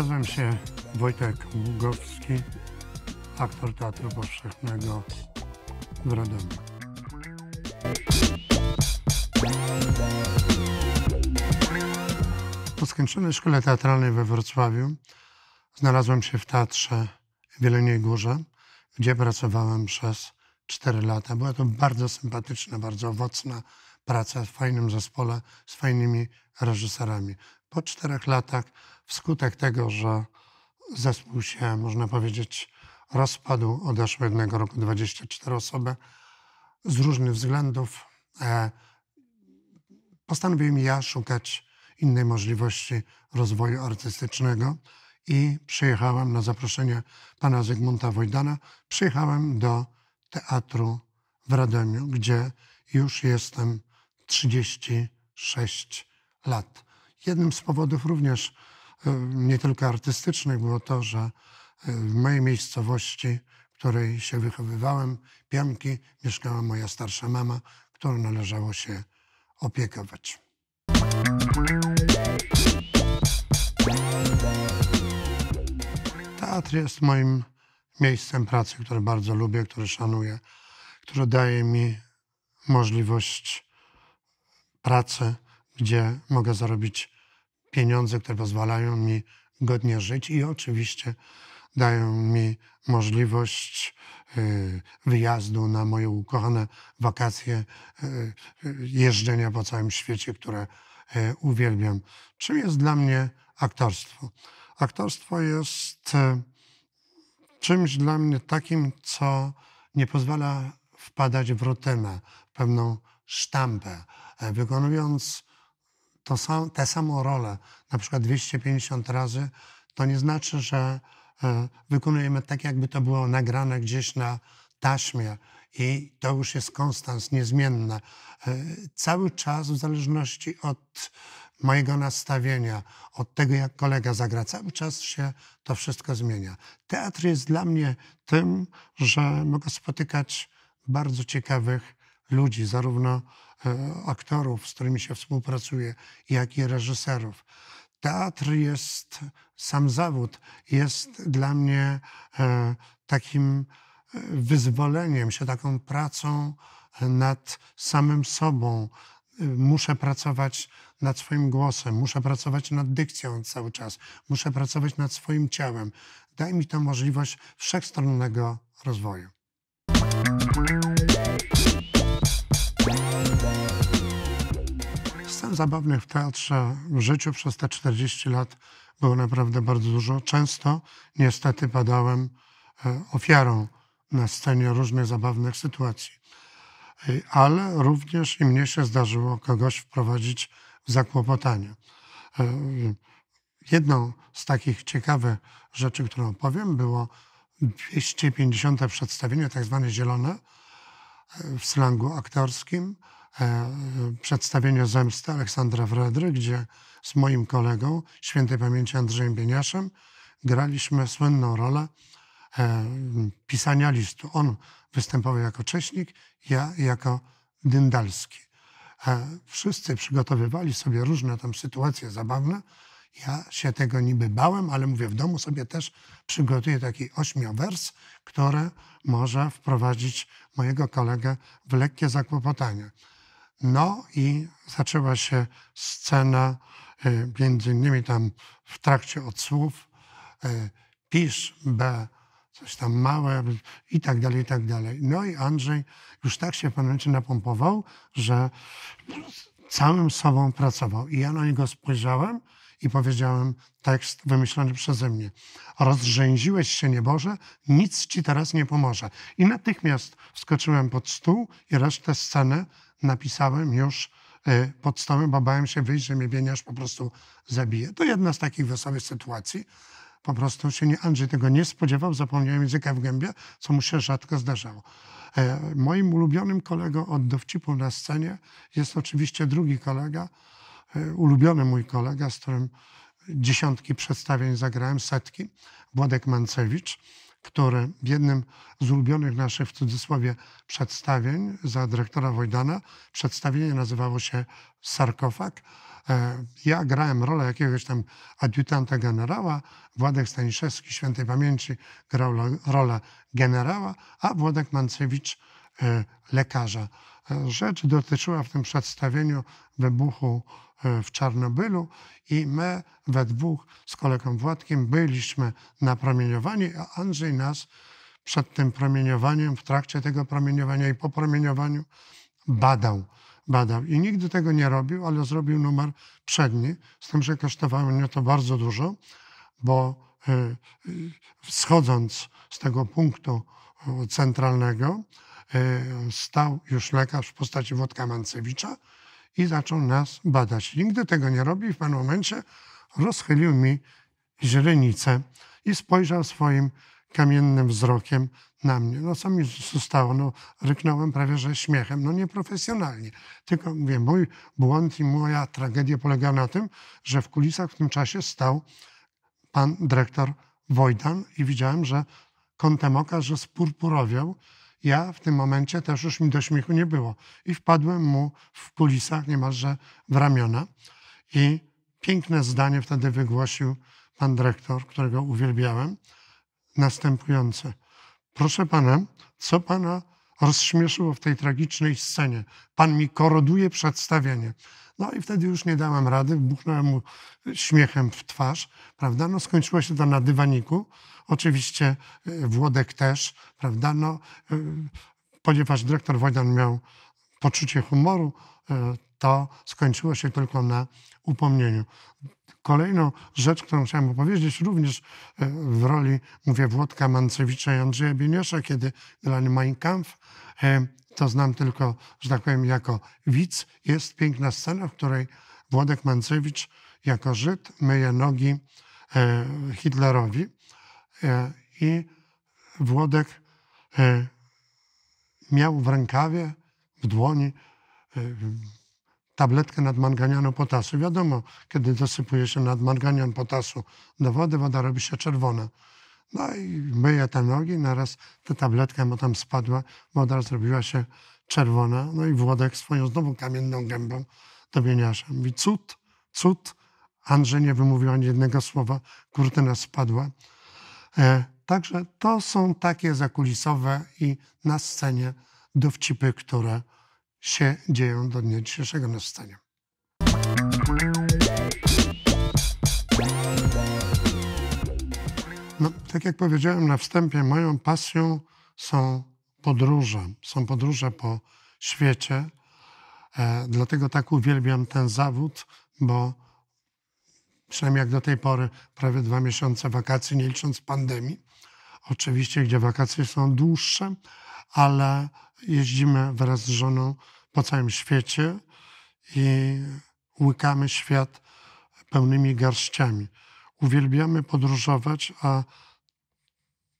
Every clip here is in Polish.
Nazywam się Wojtek Ługowski, aktor Teatru Powszechnego w Radomiu. Po skończonej szkole teatralnej we Wrocławiu znalazłem się w Teatrze w Jeleniej Górze, gdzie pracowałem przez 4 lata. Była to bardzo sympatyczna, bardzo owocna praca w fajnym zespole z fajnymi reżyserami. Po czterech latach, wskutek tego, że zespół się, można powiedzieć, rozpadł, odeszło jednego roku 24 osoby z różnych względów. E, postanowiłem ja szukać innej możliwości rozwoju artystycznego i przyjechałem na zaproszenie pana Zygmunta Wojdana. Przyjechałem do teatru w Radomiu, gdzie już jestem 36 lat. Jednym z powodów również nie tylko artystycznych było to, że e, w mojej miejscowości, w której się wychowywałem, Piamki, mieszkała moja starsza mama, którą należało się opiekować. Teatr jest moim miejscem pracy, które bardzo lubię, które szanuję, które daje mi możliwość pracy, gdzie mogę zarobić pieniądze, które pozwalają mi godnie żyć i oczywiście dają mi możliwość y, wyjazdu na moje ukochane wakacje, y, y, jeżdżenia po całym świecie, które uwielbiam. Czym jest dla mnie aktorstwo? Aktorstwo jest czymś dla mnie takim, co nie pozwala wpadać w rutynę, w pewną sztampę. Wykonując to sam, tę samą rolę, na przykład 250 razy, to nie znaczy, że e, wykonujemy tak, jakby to było nagrane gdzieś na taśmie i to już jest konstans, niezmienne. Cały czas, w zależności od mojego nastawienia, od tego, jak kolega zagra, cały czas się to wszystko zmienia. Teatr jest dla mnie tym, że mogę spotykać bardzo ciekawych ludzi, zarówno aktorów, z którymi się współpracuje, jak i reżyserów. Teatr jest, sam zawód jest dla mnie e, takim e, wyzwoleniem się, taką pracą nad samym sobą. Muszę pracować nad swoim głosem, muszę pracować nad dykcją cały czas, muszę pracować nad swoim ciałem. Daj mi to możliwość wszechstronnego rozwoju. Scen zabawnych w teatrze w życiu przez te 40 lat było naprawdę bardzo dużo. Często niestety padałem e, ofiarą na scenie różnych zabawnych sytuacji. E, ale również i mnie się zdarzyło kogoś wprowadzić w zakłopotanie. E, jedną z takich ciekawych rzeczy, którą opowiem, było 250. przedstawienie, tak zwane zielone, w slangu aktorskim, e, przedstawienie Zemsty Aleksandra Wredry, gdzie z moim kolegą, świętej pamięci Andrzejem Bieniaszem, graliśmy słynną rolę e, pisania listu. On występował jako Cześnik, ja jako Dyndalski. E, wszyscy przygotowywali sobie różne tam sytuacje zabawne. Ja się tego niby bałem, ale mówię, w domu sobie też przygotuję taki ośmiowers, który może wprowadzić mojego kolegę w lekkie zakłopotanie. No i zaczęła się scena, y, między innymi tam w trakcie odsłów, y, pisz B, coś tam małe i tak dalej, i tak dalej. No i Andrzej już tak się w pewnym momencie napompował, że całym sobą pracował. I ja na niego spojrzałem i powiedziałem tekst wymyślony przeze mnie. Rozrzęziłeś się, nieboże, nic ci teraz nie pomoże. I natychmiast wskoczyłem pod stół i resztę sceny napisałem już y, pod stołem, bo bałem się wyjść, że mnie po prostu zabije. To jedna z takich wesołych sytuacji. Po prostu się nie, Andrzej tego nie spodziewał, zapomniałem języka w gębie, co mu się rzadko zdarzało. E, moim ulubionym kolegą od dowcipu na scenie jest oczywiście drugi kolega, e, ulubiony mój kolega, z którym dziesiątki przedstawień zagrałem, setki, Władek Mancewicz, który w jednym z ulubionych naszych w cudzysłowie przedstawień za dyrektora Wojdana, przedstawienie nazywało się Sarkofag. E, ja grałem rolę jakiegoś tam adiutanta generała, Władek Staniszewski świętej pamięci grał rolę generała, a Władek Mancewicz e, lekarza. E, rzecz dotyczyła w tym przedstawieniu wybuchu w Czarnobylu i my we dwóch z kolegą Władkiem byliśmy napromieniowani, a Andrzej nas przed tym promieniowaniem, w trakcie tego promieniowania i po promieniowaniu badał badał. I nigdy tego nie robił, ale zrobił numer przedni, z tym, że kosztowało mnie to bardzo dużo, bo y, schodząc z tego punktu centralnego, stał już lekarz w postaci Włodka Mancewicza i zaczął nas badać. Nigdy tego nie robił. W pewnym momencie rozchylił mi źrenicę i spojrzał swoim kamiennym wzrokiem na mnie. No co mi zostało? No ryknąłem prawie, że śmiechem. No nieprofesjonalnie. Tylko mówię, mój błąd i moja tragedia polega na tym, że w kulisach w tym czasie stał pan dyrektor Wojdan i widziałem, że kątem oka, że spurpurowiał. Ja w tym momencie też już mi do śmiechu nie było. I wpadłem mu w kulisach niemalże w ramiona. I piękne zdanie wtedy wygłosił pan dyrektor, którego uwielbiałem następujące. Proszę pana, co pana rozśmieszyło w tej tragicznej scenie? Pan mi koroduje przedstawienie. No i wtedy już nie dałem rady, buchnąłem mu śmiechem w twarz, prawda? No skończyło się to na dywaniku. Oczywiście e, Włodek też, prawda? No, e, ponieważ dyrektor Wojdan miał poczucie humoru, e, to skończyło się tylko na upomnieniu. Kolejną rzecz, którą chciałem opowiedzieć, również w roli, mówię, Włodka Mancewicza i Andrzeja Bieniosza, kiedy grali Mein Kampf, to znam tylko, że tak powiem, jako widz. Jest piękna scena, w której Włodek Mancewicz jako Żyd myje nogi e, Hitlerowi i Włodek miał w rękawie, w dłoni tabletkę nadmanganianu potasu. Wiadomo, kiedy dosypuje się nadmanganian potasu do wody, woda robi się czerwona. No i myje te nogi, naraz ta tabletka mu tam spadła, woda zrobiła się czerwona. No i Włodek swoją znowu kamienną gębą do Bieniasza. Mówi cud, cud. Andrzej nie wymówił ani jednego słowa, kurtyna spadła. E, także to są takie zakulisowe i na scenie dowcipy, które się dzieją do dnia dzisiejszego na scenie. Tak jak powiedziałem na wstępie, moją pasją są podróże. Są podróże po świecie. E, dlatego tak uwielbiam ten zawód, bo przynajmniej jak do tej pory prawie dwa miesiące wakacji, nie licząc pandemii. Oczywiście, gdzie wakacje są dłuższe, ale jeździmy wraz z żoną po całym świecie i łykamy świat pełnymi garściami. Uwielbiamy podróżować, a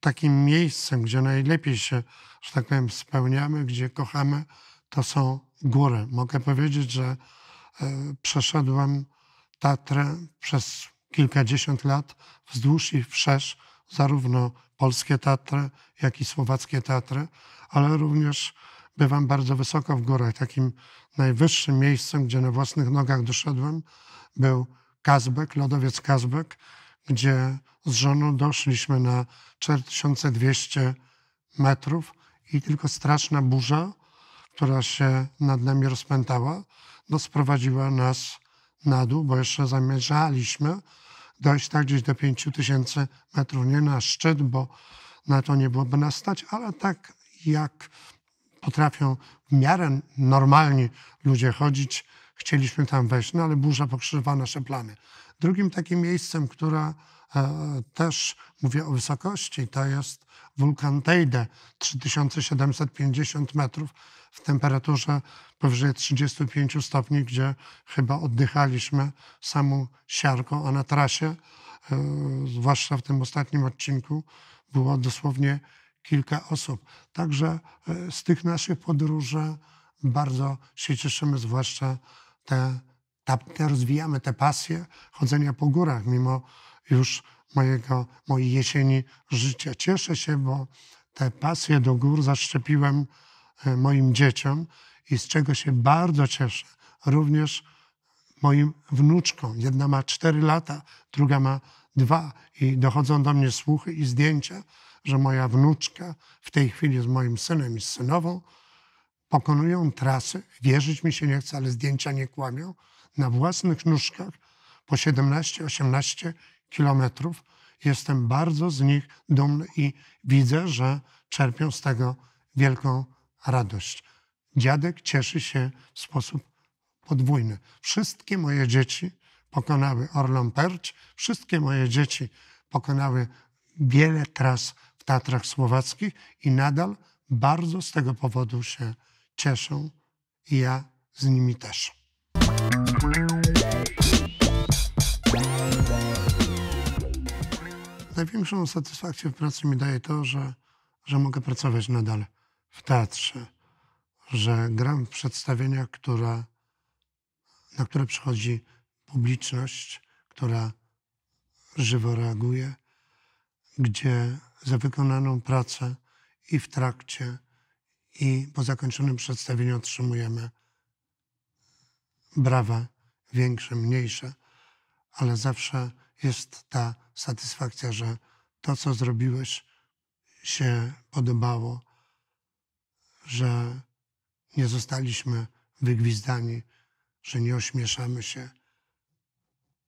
takim miejscem, gdzie najlepiej się, że tak powiem, spełniamy, gdzie kochamy, to są góry. Mogę powiedzieć, że e, przeszedłem Tatrę przez kilkadziesiąt lat wzdłuż i wszerz, zarówno polskie Tatry, jak i słowackie Tatry, ale również bywam bardzo wysoko w górach. Takim najwyższym miejscem, gdzie na własnych nogach doszedłem, był Kazbek, lodowiec Kazbek, gdzie z żoną doszliśmy na 4200 metrów i tylko straszna burza, która się nad nami rozpętała, no sprowadziła nas na dół, bo jeszcze zamierzaliśmy dojść tak gdzieś do 5000 metrów, nie na szczyt, bo na to nie byłoby nas stać, ale tak jak potrafią w miarę normalni ludzie chodzić, chcieliśmy tam wejść, no ale burza pokrzywa nasze plany. Drugim takim miejscem, które e, też mówię o wysokości, to jest wulkan Teide, 3750 metrów w temperaturze powyżej 35 stopni, gdzie chyba oddychaliśmy samą siarką, a na trasie, e, zwłaszcza w tym ostatnim odcinku, było dosłownie kilka osób. Także e, z tych naszych podróży bardzo się cieszymy, zwłaszcza te, te rozwijamy te pasje chodzenia po górach, mimo już mojego, mojej jesieni życia. Cieszę się, bo tę pasję do gór zaszczepiłem e, moim dzieciom i z czego się bardzo cieszę, również moim wnuczkom. Jedna ma 4 lata, druga ma dwa i dochodzą do mnie słuchy i zdjęcia, że moja wnuczka w tej chwili z moim synem i z synową pokonują trasy, wierzyć mi się nie chce, ale zdjęcia nie kłamią, na własnych nóżkach po 17-18 kilometrów. Jestem bardzo z nich dumny i widzę, że czerpią z tego wielką radość. Dziadek cieszy się w sposób podwójny. Wszystkie moje dzieci pokonały Orlą Perć, wszystkie moje dzieci pokonały wiele tras w Tatrach Słowackich i nadal bardzo z tego powodu się cieszą i ja z nimi też. Największą satysfakcję w pracy mi daje to, że, że mogę pracować nadal w teatrze, że gram w przedstawieniach, która, na które przychodzi publiczność, która żywo reaguje, gdzie za wykonaną pracę i w trakcie, i po zakończonym przedstawieniu otrzymujemy brawa, większe, mniejsze, ale zawsze jest ta satysfakcja, że to, co zrobiłeś, się podobało, że nie zostaliśmy wygwizdani, że nie ośmieszamy się.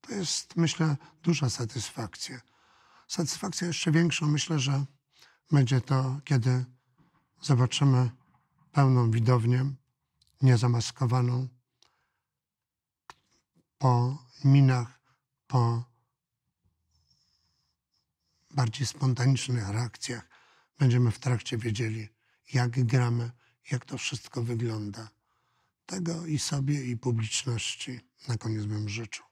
To jest, myślę, duża satysfakcja. Satysfakcja jeszcze większą, myślę, że będzie to, kiedy zobaczymy pełną widownię, niezamaskowaną, po minach, po bardziej spontanicznych reakcjach będziemy w trakcie wiedzieli, jak gramy, jak to wszystko wygląda. Tego i sobie, i publiczności na koniec bym życzył.